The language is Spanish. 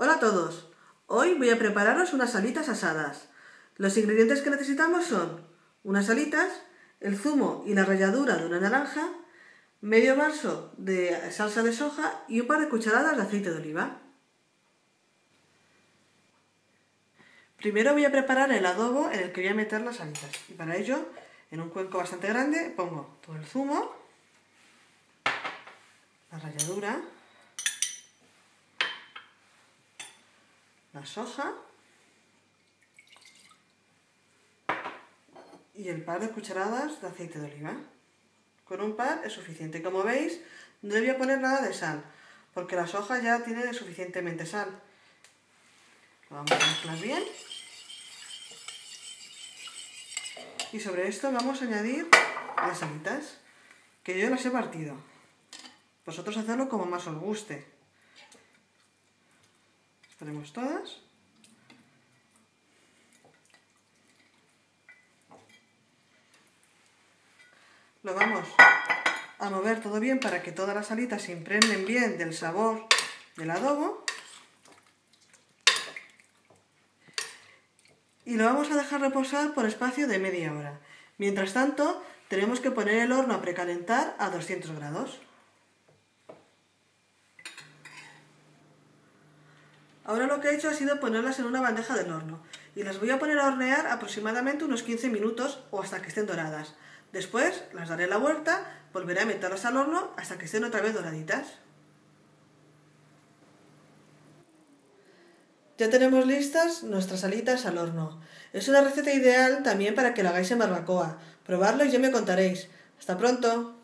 Hola a todos. Hoy voy a prepararos unas alitas asadas. Los ingredientes que necesitamos son unas alitas, el zumo y la ralladura de una naranja, medio vaso de salsa de soja y un par de cucharadas de aceite de oliva. Primero voy a preparar el adobo en el que voy a meter las alitas. Y para ello, en un cuenco bastante grande, pongo todo el zumo, la ralladura, la soja y el par de cucharadas de aceite de oliva. Con un par es suficiente. Como veis, no voy a poner nada de sal, porque la soja ya tiene suficientemente sal. Lo vamos a mezclar bien. Y sobre esto vamos a añadir las alitas, que yo las he partido. Vosotros hacedlo como más os guste. Ponemos todas. Lo vamos a mover todo bien para que todas las alitas se impregnen bien del sabor del adobo. Y lo vamos a dejar reposar por espacio de media hora. Mientras tanto, tenemos que poner el horno a precalentar a 200 grados. Ahora lo que he hecho ha sido ponerlas en una bandeja del horno y las voy a poner a hornear aproximadamente unos 15 minutos o hasta que estén doradas. Después las daré la vuelta, volveré a meterlas al horno hasta que estén otra vez doraditas. Ya tenemos listas nuestras alitas al horno. Es una receta ideal también para que lo hagáis en barbacoa. Probadlo y ya me contaréis. Hasta pronto.